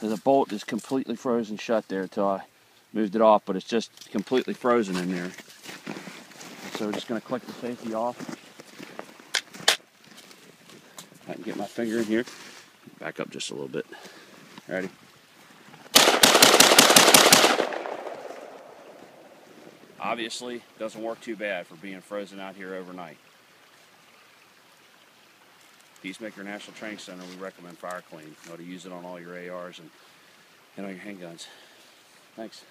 the bolt is completely frozen shut there until I moved it off, but it's just completely frozen in there. So we're just gonna click the safety off. I can get my finger in here. Back up just a little bit. Ready? Obviously, doesn't work too bad for being frozen out here overnight. Peacemaker National Training Center, we recommend FireClean. You know to use it on all your ARs and, and all your handguns. Thanks.